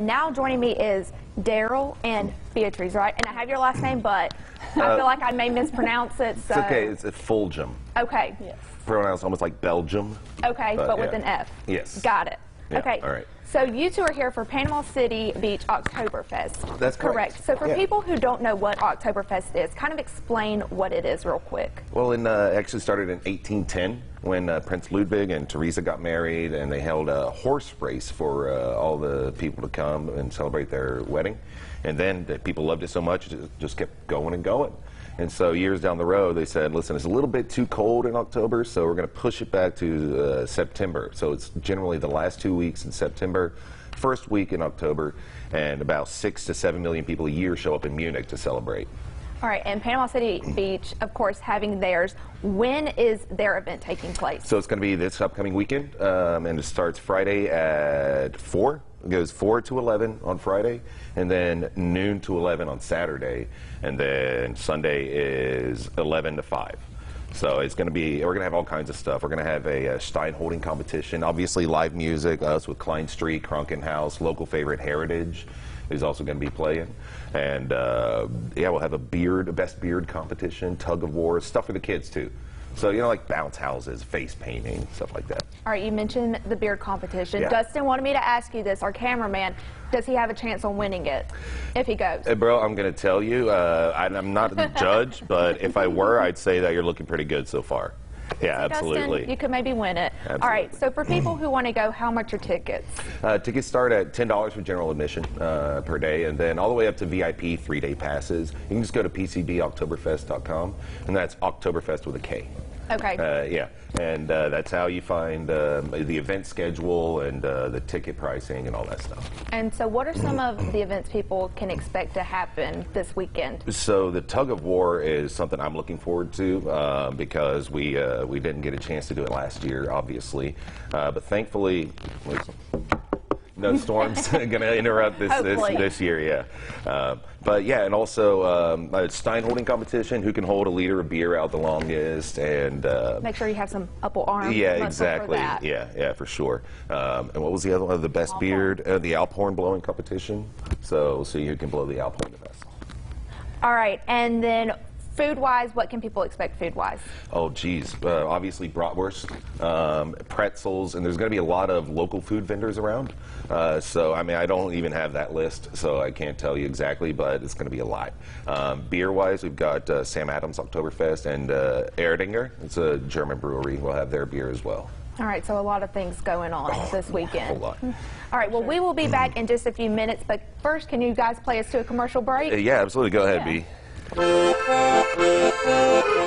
Now joining me is Daryl and Beatrice, right? And I have your last name, but I feel uh, like I may mispronounce it. So. It's okay. It's a Fulgham. Okay. Pronounced almost like Belgium. Okay, but, with yeah. an F. Yes. Got it. Yeah, okay. all right. So you two are here for Panama City Beach Oktoberfest. That's correct. So for Yeah. people who don't know what Oktoberfest is, kind of explain what it is real quick. Well, it uh, actually started in 1810 when uh, Prince Ludwig and Teresa got married, and they held a horse race for uh, all the people to come and celebrate their wedding. And then the people loved it so much, it just kept going and going. And so years down the road, they said, listen, it's a little bit too cold in October, so we're going to push it back to uh, September. So it's generally the last two weeks in September, first week in October, and about six to seven million people a year show up in Munich to celebrate. All right, and Panama City Beach, of course, having theirs. When is their event taking place? So it's going to be this upcoming weekend, um, and it starts Friday at 4. It goes 4 to 11 on Friday, and then noon to 11 on Saturday, and then Sunday is 11 to 5. So it's going to be, we're going to have all kinds of stuff. We're going to have a, uh Stein holding competition, obviously live music, us with Klein Street, Kronken House, local favorite Heritage is also going to be playing. And uh, yeah, we'll have a beard, a best beard competition, tug of war, stuff for the kids too. So, you know, like bounce houses, face painting, stuff like that. All right, you mentioned the beard competition. Yeah. Dustin wanted me to ask you this. Our cameraman, does he have a chance on winning it if he goes? Hey, bro, I'm going to tell you, uh, I, I'm not the judge, but if I were, I'd say that you're looking pretty good so far. Yeah, absolutely. Dustin, you could maybe win it. All right, so for people who want to go, how much are tickets? Uh, tickets start at $10 for general admission uh, per day, and then all the way up to VIP three day passes. You can just go to PCBOctoberfest.com, and that's Oktoberfest with a K. Okay. Uh, yeah, and uh, that's how you find um, the event schedule and uh, the ticket pricing and all that stuff. and so, what are some of the events people can expect to happen this weekend? So the tug of war is something I'm looking forward to uh, because we uh, we didn't get a chance to do it last year, obviously, uh, but thankfully. No storms going to interrupt this, this this year, yeah. Uh, but yeah, and also um, a Stein holding competition. Who can hold a liter of beer out the longest? And uh, Make sure you have some upper arm. yeah, exactly. For that. Yeah, yeah, for sure. Um, and what was the other one? The best beard, uh, the Alphorn blowing competition. So we'll see who can blow the Alphorn the best. All right, and then food-wise, what can people expect food-wise? Oh, geez. Uh, obviously, bratwurst, um, pretzels, and there's going to be a lot of local food vendors around. Uh, so, I mean, I don't even have that list, so I can't tell you exactly, but it's going to be a lot. Um, beer-wise, we've got uh, Sam Adams Oktoberfest and uh, Erdinger. It's a German brewery. We'll have their beer as well. All right, so a lot of things going on this weekend. whole lot. All right, well, we will be back in just a few minutes, but first, can you guys play us to a commercial break? Uh, yeah, absolutely. Go ahead, Yeah. B. Thank you.